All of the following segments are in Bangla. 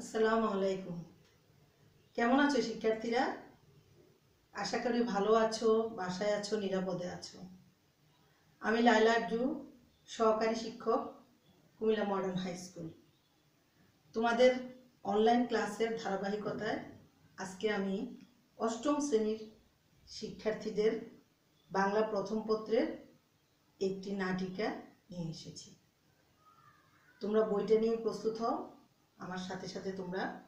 আসসালামু আলাইকুম। কেমন আছো শিক্ষার্থীরা? আশা করি ভালো আছো, বাসায় আছো, নিরাপদে আছো। আমি লাইলা জু সহকারী শিক্ষক, কুমিল্লা মডার্ন হাই স্কুল। তোমাদের অনলাইন ক্লাসের ধারাবাহিকতায় আজকে আমি অষ্টম শ্রেণির শিক্ষার্থীদের বাংলা প্রথম পত্রের একটি নাটিকা নিয়ে এসেছি। তোমরা বইটা নিয়ে প্রস্তুত হও। আমার সাথে সাথে তোমরা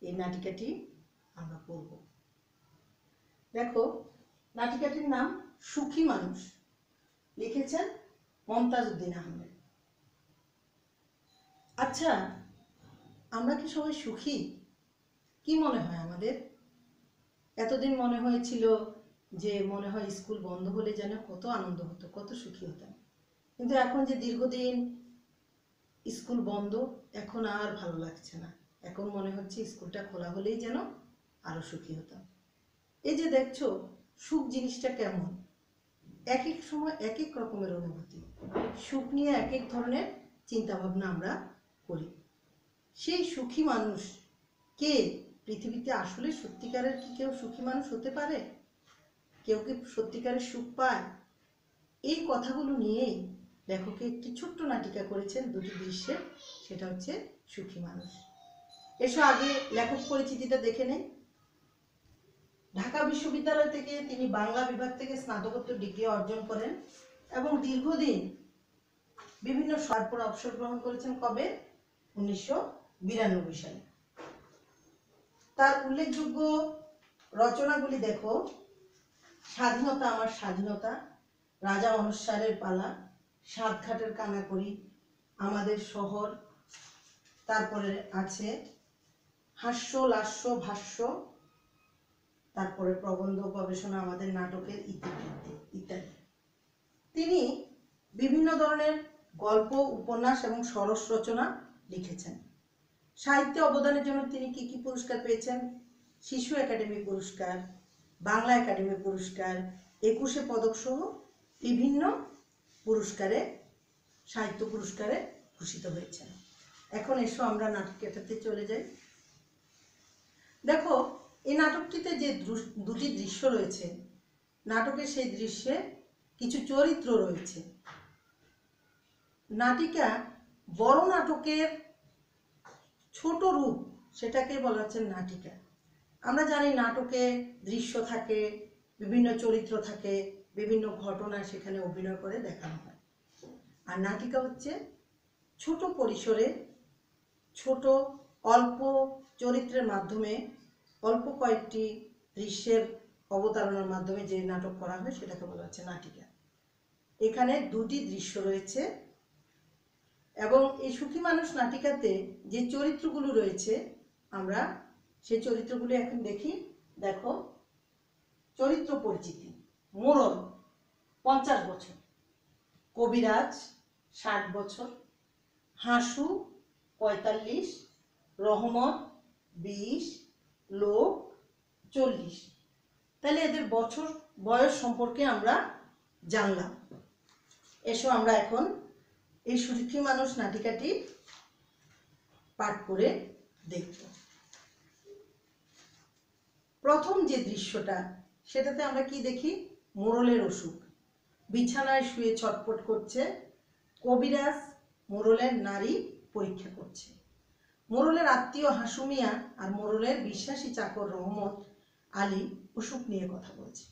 এই নাটিকাটি আমরা পড়ব। দেখো, নাটিকাটির নাম সুখী মানুষ। লিখেছেন মমতাজ উদ্দিন আহমেদ। আচ্ছা আমরা কি সবাই সুখী? কি মনে হয় আমাদের? এতদিন মনে হয়েছিল যে মনে হয় স্কুল বন্ধ হলে যেন কত আনন্দ হতো, কত সুখী হতাম। কিন্তু এখন যে দীর্ঘদিন স্কুল বন্ধ, এখন আর ভালো লাগছে না। এখন মনে হচ্ছে স্কুলটা খোলা হলেই যেন আরও সুখী হতাম। এই যে দেখছ, সুখ জিনিসটা কেমন? এক এক সময় এক এক রকমের অনুভূতি। সুখ নিয়ে এক এক ধরনের চিন্তা ভাবনা আমরা করি। সেই সুখী মানুষ কে? পৃথিবীতে আসলে সত্যিকারের কি কেউ সুখী মানুষ হতে পারে? কেউ কি সত্যিকারের সুখ পায়? এই কথাগুলো নিয়েই লেখক একটি ছোট্ট নাটিকা করেছেন দুটি দৃশ্যে, সেটা হচ্ছে সুখী মানুষ। এসো আগে লেখক পরিচিতিটা দেখে নেই। ঢাকা বিশ্ববিদ্যালয় থেকে তিনি বাংলা বিভাগ থেকে স্নাতকোত্তর ডিগ্রি অর্জন করেন এবং দীর্ঘদিন বিভিন্ন তারপর অবসর গ্রহণ করেছেন কবে? উনিশশো বিরানব্বই সালে। তার উল্লেখযোগ্য রচনাগুলি দেখো। স্বাধীনতা আমার স্বাধীনতা, রাজা অনুসারের পালা সাতঘাটের কানাকড়ি, আমাদের শহর, তারপরে আছে হাস্য, লাস্য, ভাষ্য, তারপরে প্রবন্ধ গবেষণা আমাদের নাটকের ইত্যাদি ইত্যাদি। তিনি বিভিন্ন ধরনের গল্প, উপন্যাস এবং সরস রচনা লিখেছেন। সাহিত্য অবদানের জন্য তিনি কি কি পুরস্কার পেয়েছেন? শিশু একাডেমি পুরস্কার, বাংলা একাডেমি পুরস্কার, একুশে পদকসহ বিভিন্ন পুরস্কারে, সাহিত্য পুরস্কারে ভূষিত হয়েছেন। এখন এসো আমরা নাটকটাতে চলে যাই। দেখো, এই নাটকটিতে যে দুটি দৃশ্য রয়েছে, নাটকের সেই দৃশ্যে কিছু চরিত্র রয়েছে। নাটিকা বড় নাটকের ছোট রূপ সেটাকে বলা হচ্ছে নাটিকা। আমরা জানি নাটকে দৃশ্য থাকে, বিভিন্ন চরিত্র থাকে বিভিন্ন ঘটনা সেখানে অভিনয় করে দেখানো হয়। আর নাটিকা হচ্ছে ছোট পরিসরে ছোট অল্প চরিত্রের মাধ্যমে, অল্প কয়েকটি দৃশ্যের অবতারণার মাধ্যমে যে নাটক করা হয় সেটাকে বলা হচ্ছে নাটিকা। এখানে দুটি দৃশ্য রয়েছে এবং এই সুখী মানুষ নাটিকাতে যে চরিত্রগুলো রয়েছে, আমরা সেই চরিত্রগুলো এখন দেখি। দেখো, চরিত্র পরিচিতি। মোড়ল পঞ্চাশ বছর। কবিরাজ, ষাট বছর। হাসু, পঁয়তাল্লিশ। রহমত, বিশ। লোক, চল্লিশ। তাহলে এদের বছর, বয়স সম্পর্কে আমরা জানলাম। এসো আমরা এখন এই সুখী মানুষ নাটিকাটি পাঠ করে দেখব। প্রথম যে দৃশ্যটা, সেটাতে আমরা কি দেখি? মোরলের অসুখ। বিছানায় শুয়ে ছটপট করছে। কবিরাজ মোরলের নারী পরীক্ষা করছে। মোরলের আত্মীয় হাসুমিয়া আর মোরলের বিশ্বাসী চাকর রহমত আলী অসুখ নিয়ে কথা বলছে।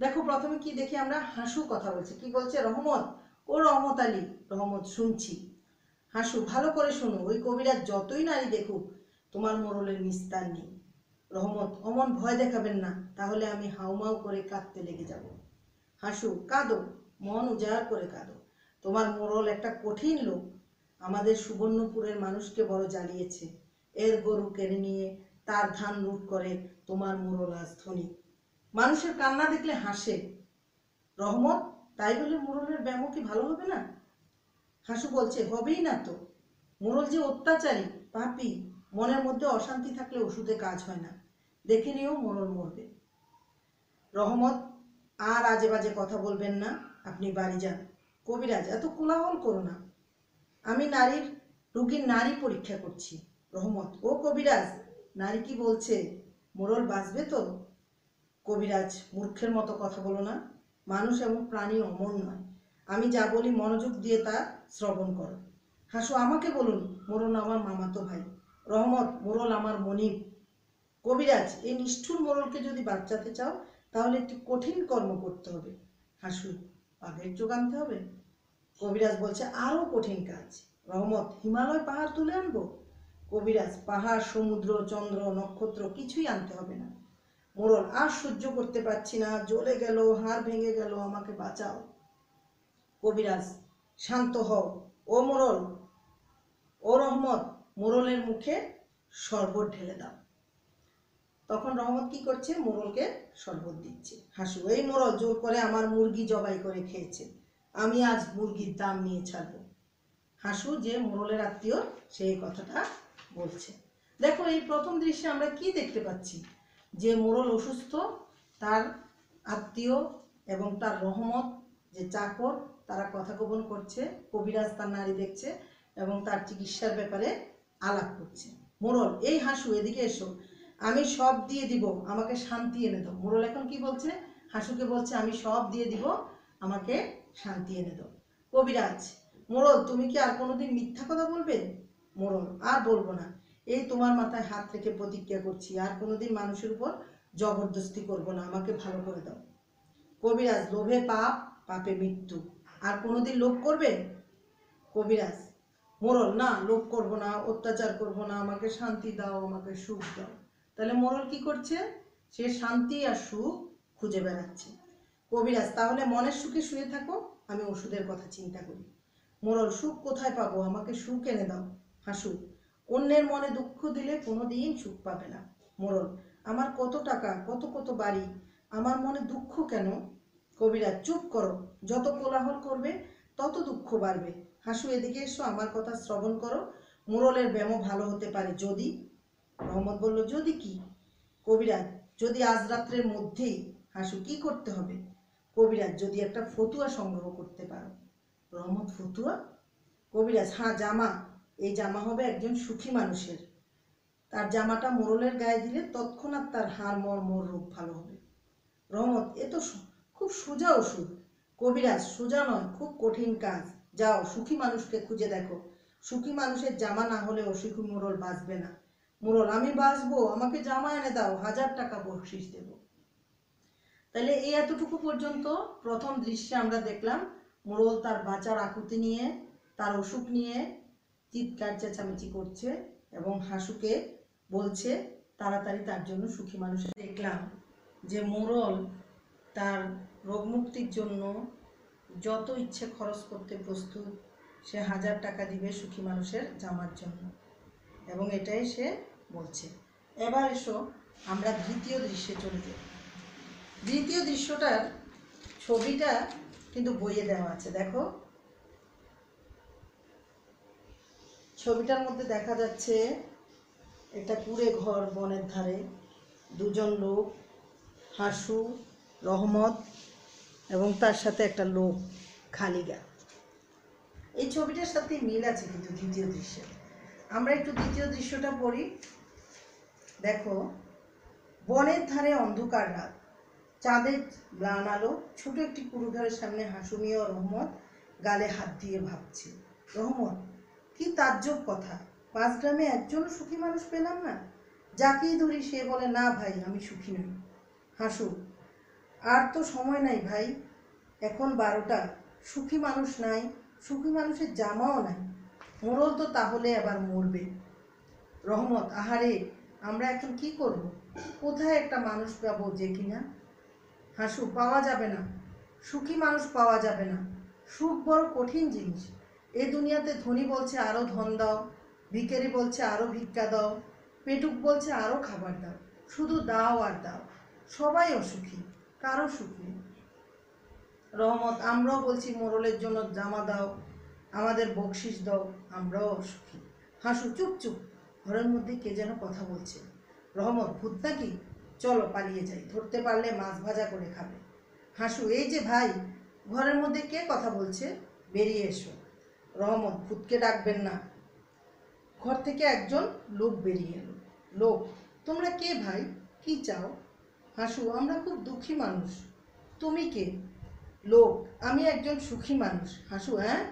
দেখো, প্রথমে কি দেখি আমরা? হাসু কথা বলছে। কি বলছে? রহমত? ও রহমত আলী, রহমত শুনছি। হাসু, ভালো করে শোনো। ওই কবিরাজ যতই নারী দেখুক, তোমার মোরলের নিস্তার নেই। রহমত, অমন ভয় দেখাবেন না, তাহলে আমি হাউমাউ করে কাঁদতে লেগে যাব। হাসু, কাঁদো, মন উজাড় করে কাঁদো। তোমার মোরল একটা কঠিন লোক, আমাদের সুবর্ণপুরের মানুষকে বড় জ্বালিয়েছে। এর গরু কেড়ে নিয়ে তার ধান লুট করে তোমার মোরল আজ ধনী। মানুষের কান্না দেখলে হাসে। রহমত, তাই বলে মোরলের ব্যায়াম কি ভালো হবে না? হাসু বলছে, হবেই না তো। মোরল যে অত্যাচারী, পাপি মনের মধ্যে অশান্তি থাকলে ওষুধে কাজ হয় না। দেখে নিও মোরল মরবে। রহমত, আর আজে বাজে কথা বলবেন না। আপনি বাড়ি যান। কবিরাজ, এত কোলাহল করো না। আমি নারীর, রুগীর নারী পরীক্ষা করছি। রহমত, ও কবিরাজ, নারী কি বলছে? মোরল বাঁচবে তো? কবিরাজ, মূর্খের মতো কথা বলো না। মানুষ এবং প্রাণী অমর নয়। আমি যা বলি মনোযোগ দিয়ে তা শ্রবণ করো। হাসু, আমাকে বলুন মোরল আমার মামাতো ভাই। রহমত, মোরল আমার মনিব। কবিরাজ, এই নিষ্ঠুর মোরলকে যদি বাঁচাতে চাও, তাহলে একটি কঠিন কর্ম করতে হবে। হাসু বাঘের যোগ আনতে হবে। কবিরাজ বলছে আরও কঠিন কাজ। রহমত, হিমালয় পাহাড় তুলে আনব? কবিরাজ, পাহাড়, সমুদ্র, চন্দ্র, নক্ষত্র কিছুই আনতে হবে না। মোড়ল আর সহ্য করতে পারছি না। জ্বলে গেল, হাড় ভেঙে গেল, আমাকে বাঁচাও। কবিরাজ, শান্ত হও। ও মোড়ল ও রহমত মোড়লের মুখে শরবত ঢেলে দাও। তখন রহমত কি করছে? মোরলকে শরবত দিচ্ছে। হাসু, এই মোড়ল জোর করে আমার মুরগি জবাই করে খেয়েছে। আমি আজ মুরগির দাম নিয়ে ছাড়বো। হাসু যে মোরলের আত্মীয় সেই কথাটা বলছে। দেখো, এই প্রথম দৃশ্যে আমরা কি দেখতে পাচ্ছি? যে মোরল অসুস্থ, তার আত্মীয় এবং তার রহমত, যে চাকর, তারা কথা গোপন করছে, কবিরাজ তার নারী দেখছে এবং তার চিকিৎসার ব্যাপারে আলাপ করছে। মোড়ল এই হাসু, এদিকে এসো। আমি সব দিয়ে দিব, আমাকে শান্তি এনে দাও। মোড়ল এখন কি বলছে? হাসুকে বলছে, আমি সব দিয়ে দিব, আমাকে শান্তি এনে দাও। কবিরাজ মোড়ল তুমি কি আর কোনোদিন মিথ্যা কথা বলবে? মোড়ল আর বলব না। এই তোমার মাথায় হাত রেখে প্রতিজ্ঞা করছি। আর কোনোদিন মানুষের উপর জবরদস্তি করব না। আমাকে ভালো করে দাও। কবিরাজ, লোভে পাপ, পাপে মৃত্যু। আর কোনোদিন লোভ করবে? কবিরাজ মোড়ল না, লোভ করব না, অত্যাচার করব না, আমাকে শান্তি দাও, আমাকে সুখ দাও। তাহলে মোড়ল কি করছে? সে শান্তি আর সুখ খুঁজে বেড়াচ্ছে। কবিরাজ, তাহলে মনের সুখে শুয়ে থাকো, আমি ওষুধের কথা চিন্তা করি। মোড়ল সুখ কোথায় পাবো? আমাকে সুখ এনে দাও, হাসু। অন্যের মনে দুঃখ দিলে কোনো দিন সুখ পাবে না। মোড়ল আমার কত টাকা, কত কত বাড়ি, আমার মনে দুঃখ কেন? কবিরাজ, চুপ করো। যত কোলাহল করবে, তত দুঃখ বাড়বে। হাসু, এদিকে এসো, আমার কথা শ্রবণ করো। মোড়লের ব্যায়ামও ভালো হতে পারে, যদি? রহমত বলল, যদি কি? কবিরাজ, যদি আজ রাত্রের মধ্যেই হাসু, কি করতে হবে? কবিরাজ, যদি একটা ফতুয়া সংগ্রহ করতে পারো। রহমত, ফতুয়া? কবিরাজ হ্যাঁ জামা। এই জামা হবে একজন সুখী মানুষের। তার জামাটা মোরলের গায়ে দিলে তৎক্ষণাৎ তার হাড় মর মর রোগ ভালো হবে। রহমত, এ তো খুব সোজা ওষুধ। কবিরাজ, সোজা নয়, খুব কঠিন কাজ। যাও, সুখী মানুষকে খুঁজে দেখো। সুখী মানুষের জামা না হলে অসুখী মোড়ল বাঁচবে না। মোড়ল, আমি বাঁচবো, আমাকে জামা এনে দাও, হাজার টাকা বকশিস দেবো। তাহলে এই এতটুকু পর্যন্ত প্রথম দৃশ্যে আমরা দেখলাম, মোড়ল তার বাঁচার আকুতি নিয়ে, তার অসুখ নিয়ে চিৎকার চেঁচামেচি করছে এবং হাসুকে বলছে, তাড়াতাড়ি তার জন্য সুখী মানুষের দেখলাম যে মোড়ল তার রোগমুক্তির জন্য যত ইচ্ছে খরচ করতে প্রস্তুত, সে হাজার টাকা দিবে সুখী মানুষের জামার জন্য। এবং এটাই সে বলছে। এবার এসো আমরা দ্বিতীয় দৃশ্যে চলে যাই। দ্বিতীয় দৃশ্যটার ছবিটা কিন্তু বইয়ে দেওয়া আছে। দেখো। ছবিটার মধ্যে দেখা যাচ্ছে একটা কুড়ে ঘর বনের ধারে। দুজন লোক, হাসু, রহমত এবং তার সাথে একটা লোক খালিগা এই ছবিটার সাথে মিল আছে কিন্তু দ্বিতীয় দৃশ্যে। আমরা একটু দ্বিতীয় দৃশ্যটা পড়ি। দেখো, বনের ধারে অন্ধকার রাত। চাঁদের ম্লান আলো, ছোট একটি কুড়ুঘরের সামনে হাসুমিয়া রহমত গালে হাত দিয়ে ভাবছে। রহমত, কি তাজ্জব কথা। পাঁচ গ্রামে একজন সুখী মানুষ পেলাম না। যাকেই ধরি সে বলে, না ভাই, আমি সুখী নই। হাসু আর তো সময় নাই ভাই। এখন বারোটা। সুখী মানুষ নাই। সুখী মানুষের জামাও নাই। মোড়ল তো তাহলে আবার মরবে। রহমত, আহারে, আমরা এখন কি করব? কোথায় একটা মানুষ পাবো যে কিনা? হাসু, পাওয়া যাবে না। সুখী মানুষ পাওয়া যাবে না। সুখ বড় কঠিন জিনিস। এ দুনিয়াতে ধনী বলছে আরও ধন দাও, ভিখারি বলছে আরও ভিক্ষা দাও, পেটুক বলছে আরও খাবার দাও। শুধু দাও আর দাও। সবাই অসুখী। কারও সুখ। নেই রহমত, আমরাও বলছি মোরলের জন্য জামা দাও, আমাদের বকশিস দাও, আমরাও অসুখী হাসু, চুপ চুপ। ঘরের মধ্যে কে যেন কথা বলছে। রহমত ভূত নাকি চলো, পালিয়ে যাই। ধরতে পারলে মাছ ভাজা করে খাবে। হাসু, এই যে ভাই, ঘরের মধ্যে কে কথা বলছে? বেরিয়ে এসো। রহমত, ভূতকে ডাকবেন না। ঘর থেকে একজন লোক বেরিয়ে এলো। লোক, তোমরা কে ভাই? কি চাও? হাসু, আমরা খুব দুঃখী মানুষ। তুমি কে? লোক, আমি একজন সুখী মানুষ। হাসু হ্যাঁ?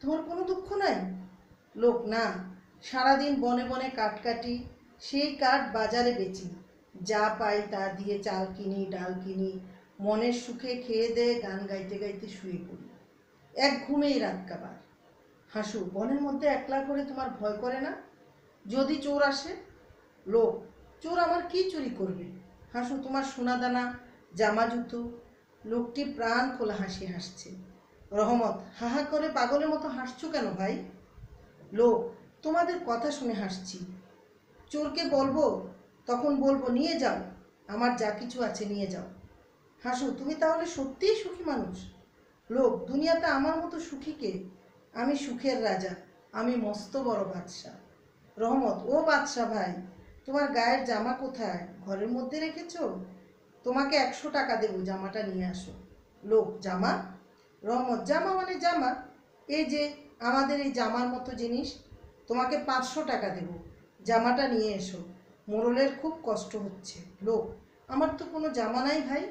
তোমার কোনো দুঃখ নাই? লোক, না। সারাদিন বনে বনে কাঠ কাটি, সেই কাঠ বাজারে বেচি। যা পাই তা দিয়ে চাল কিনি, ডাল কিনি, মনের সুখে খেয়ে দে গান গাইতে গাইতে শুয়ে পড়ি। এক ঘুমেই রাত কাবার। হাসু, বনের মধ্যে একলা করে তোমার ভয় করে না? যদি চোর আসে? লোক, চোর আমার কি চুরি করবে? হাসু তোমার সোনাদানা জামা জুতো লোকটি প্রাণ খোলা হাসি হাসছে। রহমত হাহা করে পাগলের মতো হাসছো কেন ভাই? লোক তোমাদের কথা শুনে হাসছি। চোরকে বলব? তখন বলব, নিয়ে যাও। আমার যা কিছু আছে নিয়ে যাও। হাসু, তুমি তাহলে সত্যিই সুখী মানুষ? লোক দুনিয়াতে আমার মতো সুখী কে? আমি সুখের রাজা, আমি মস্ত বড় বাদশা রহমত, ও বাদশা ভাই তোমার গায়ের জামা কোথায়? ঘরের মধ্যে রেখেছো? তোমাকে একশো টাকা দেবো জামাটা নিয়ে আসো। লোক, জামা? রহমত জামা মানে জামা। এই যে আমাদের এই জামার মতো জিনিস, তোমাকে পাঁচশো টাকা দেবো। জামাটা নিয়ে এসো। মোড়লের খুব কষ্ট হচ্ছে। লোক, আমার তো কোনো জামা নাই ভাই।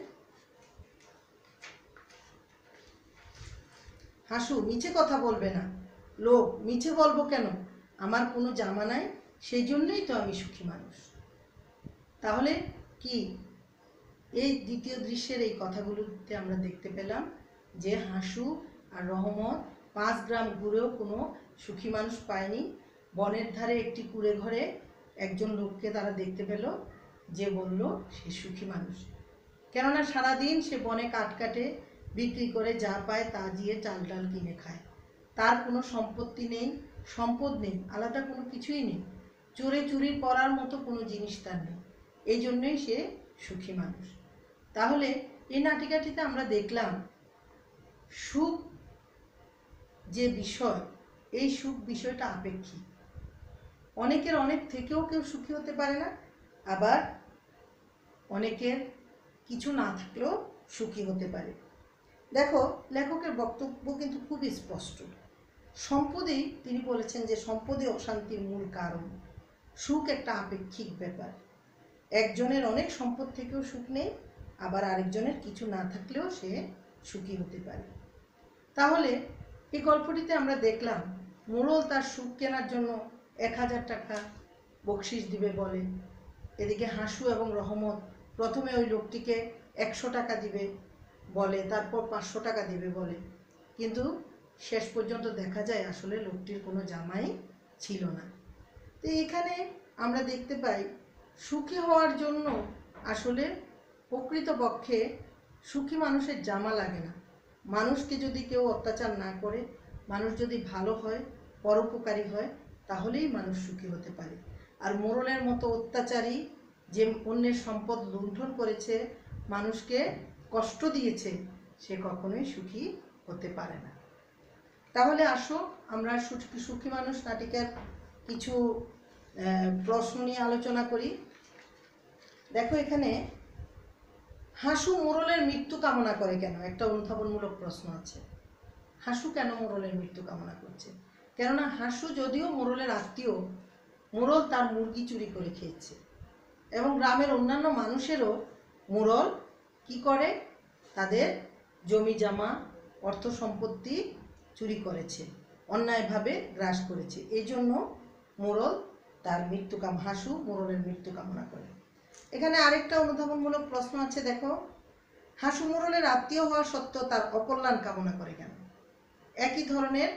হাসু, মিছে কথা বলবে না। লোক, মিছে বলব কেন? আমার কোনো জামা নাই। সেই জন্যই তো আমি সুখী মানুষ। তাহলে কি? এই দ্বিতীয় দৃশ্যের এই কথাগুলোতে আমরা দেখতে পেলাম যে হাসু আর রহমত পাঁচ গ্রাম ঘুরেও কোনো সুখী মানুষ পায়নি। বনের ধারে একটি কুড়ে ঘরে একজন লোককে তারা দেখতে পেল যে বলল, সে সুখী মানুষ। কেননা সারাদিন সে বনে কাঠ কাটে, বিক্রি করে যা পায় তা দিয়ে চাল ডাল কিনে খায়। তার কোনো সম্পত্তি নেই, সম্পদ নেই, আলাদা কোনো কিছুই নেই। চোরে চুরি করার মতো কোনো জিনিস তার নেই। এই জন্যই সে সুখী মানুষ। তাহলে এই নাটিকাটিতে আমরা দেখলাম, সুখ যে বিষয়, এই সুখ বিষয়টা আপেক্ষিক। অনেকের অনেক থেকেও কেউ সুখী হতে পারে না, আবার অনেকের কিছু না থাকলেও সুখী হতে পারে। দেখো, লেখকের বক্তব্য কিন্তু খুবই স্পষ্ট। সম্পদেই, তিনি বলেছেন যে সম্পদে অশান্তির মূল কারণ। সুখ একটা আপেক্ষিক ব্যাপার। একজনের অনেক সম্পদ থেকেও সুখ নেই, আবার আরেকজনের কিছু না থাকলেও সে সুখী হতে পারে। তাহলে এই গল্পটিতে আমরা দেখলাম মোড়ল তার সুখ কেনার জন্য এক হাজার টাকা বকশিস দিবে বলে। এদিকে হাসু এবং রহমত প্রথমে ওই লোকটিকে একশো টাকা দিবে বলে, তারপর পাঁচশো টাকা দেবে বলে। কিন্তু শেষ পর্যন্ত দেখা যায় আসলে লোকটির কোনো জামাই ছিল না। তো এখানে আমরা দেখতে পাই, সুখী হওয়ার জন্য আসলে প্রকৃতপক্ষে সুখী মানুষের জামা লাগে না। মানুষকে যদি কেউ অত্যাচার না করে, মানুষ যদি ভালো হয়, পরোপকারী হয়, তাহলেই মানুষ সুখী হতে পারে। আর মোরলের মতো অত্যাচারী যে অন্যের সম্পদ লুণ্ঠন করেছে, মানুষকে কষ্ট দিয়েছে, সে কখনোই সুখী হতে পারে না। তাহলে আসো, আমরা সুখী সুখী মানুষ, নাটিকার কিছু প্রশ্ন নিয়ে আলোচনা করি। দেখো এখানে, হাসু মোরলের মৃত্যু কামনা করে কেন? একটা অনুধাবনমূলক প্রশ্ন আছে। হাসু কেন মোরলের মৃত্যু কামনা করছে? কেননা হাসু যদিও মোরলের আত্মীয়, মোরল তার মুরগি চুরি করে খেয়েছে। এবং গ্রামের অন্যান্য মানুষেরও মোরল কি করে? তাদের জমি জমা, অর্থ সম্পত্তি চুরি করেছে, অন্যায়ভাবে গ্রাস করেছে। এই জন্য মোরল তার মৃত্যু কাম হাসু মোরলের মৃত্যু কামনা করে। এখানে আরেকটা অনুধাবনমূলক প্রশ্ন আছে, দেখো। হাসু মোরলের আত্মীয় হওয়া সত্ত্বেও তার অকল্যাণ কামনা করে কেন? একই ধরনের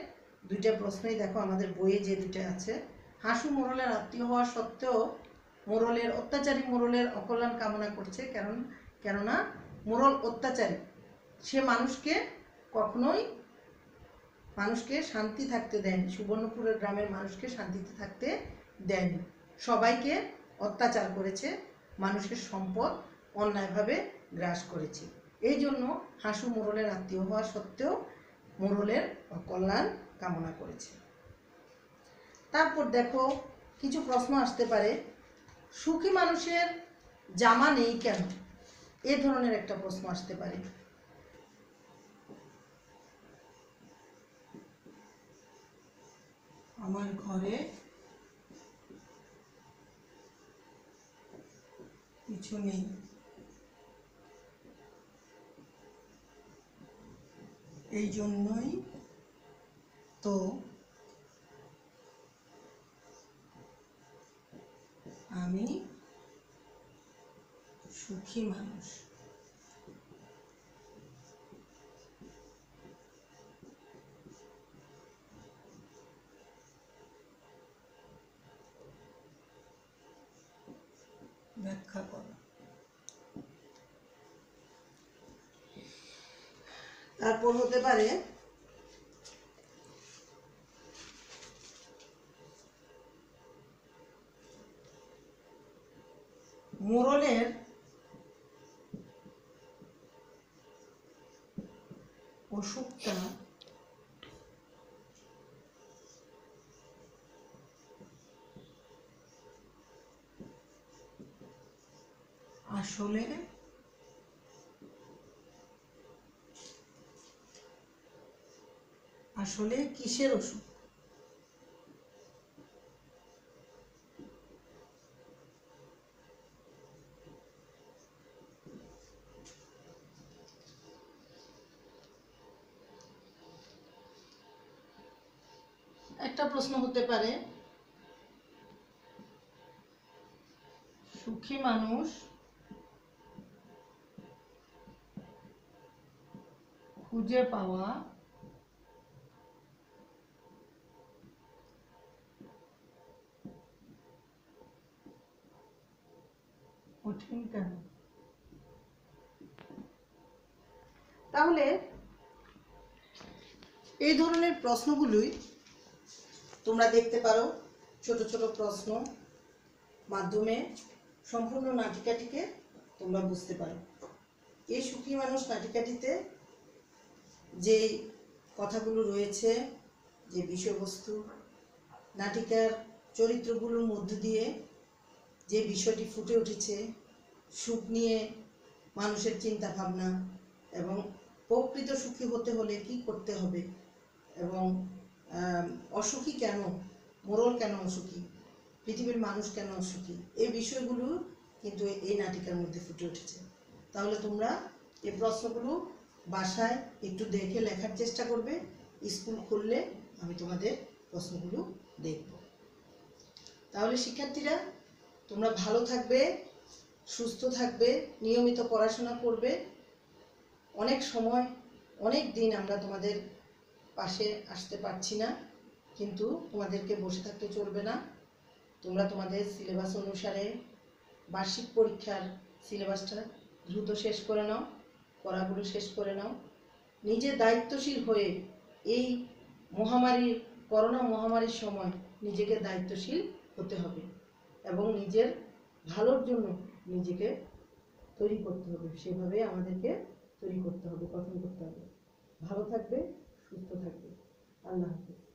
দুইটা প্রশ্নই দেখো, আমাদের বইয়ে যে দুইটা আছে। হাসু মোরলের আত্মীয় হওয়া সত্ত্বেও মোরলের অত্যাচারী মোরলের অকল্যাণ কামনা করছে, কারণ কেননা মোরল অত্যাচারী। সে মানুষকে কখনোই মানুষকে শান্তি থাকতে দেয়নি। সুবর্ণপুরের গ্রামের মানুষকে শান্তিতে থাকতে দেয়নি সবাইকে অত্যাচার করেছে মানুষের সম্পদ অন্যায়ভাবে গ্রাস করেছে। এই জন্য হাসু মোরলের আত্মীয় হওয়া সত্ত্বেও মোরলের কল্যাণ কামনা করেছে। তারপর দেখো, কিছু প্রশ্ন আসতে পারে। সুখী মানুষের জামা নেই কেন? এ ধরনের একটা প্রশ্ন আসতে পারে। আমার ঘরে কিছু নেই। এই জন্যই তো আমি সুখী মানুষ। তারপর হতে পারে মোরলের অসুখটা আসলে আসলে কিসের অসুখ একটা প্রশ্ন হতে পারে সুখী মানুষ খুঁজে পাওয়া কঠিন কেন? তাহলে এই ধরনের প্রশ্নগুলোই তোমরা দেখতে পারো, ছোট ছোট প্রশ্ন মাধ্যমে সম্পূর্ণ নাটিকাটিকে তোমরা বুঝতে পারো। এই সুখী মানুষ নাটিকাটিতে যে কথাগুলো রয়েছে, যে বিষয়বস্তু, নাটিকার চরিত্রগুলোর মধ্য দিয়ে যে বিষয়টি ফুটে উঠেছে সুখ নিয়ে মানুষের চিন্তা ভাবনা এবং প্রকৃত সুখী হতে হলে কি করতে হবে? এবং অসুখী কেন? মোরল কেন অসুখী? পৃথিবীর মানুষ কেন অসুখী? এই বিষয়গুলো কিন্তু এই নাটিকার মধ্যে ফুটে উঠেছে। তাহলে তোমরা এই প্রশ্নগুলো বাসায় একটু দেখে লেখার চেষ্টা করবে। স্কুল খুললে আমি তোমাদের প্রশ্নগুলো দেখব। তাহলে শিক্ষার্থীরা, তোমরা ভালো থাকবে। সুস্থ থাকবে, নিয়মিত পড়াশোনা করবে। অনেক সময়, অনেক দিন আমরা তোমাদের পাশে আসতে পারছি না, কিন্তু তোমাদেরকে বসে থাকতে চলবে না। তোমরা তোমাদের সিলেবাস অনুসারে বার্ষিক পরীক্ষার সিলেবাসটা দ্রুত শেষ করে নাও, পড়াগুলো শেষ করে নাও। নিজে দায়িত্বশীল হয়ে এই মহামারী করোনা মহামারীর সময় নিজেকে দায়িত্বশীল হতে হবে এবং নিজের ভালোর জন্য নিজেকে তৈরি করতে হবে, সেভাবে আমাদেরকে তৈরি করতে হবে, গঠন করতে হবে। ভালো থাকবে, সুস্থ থাকবে। আল্লাহ হাফিজ।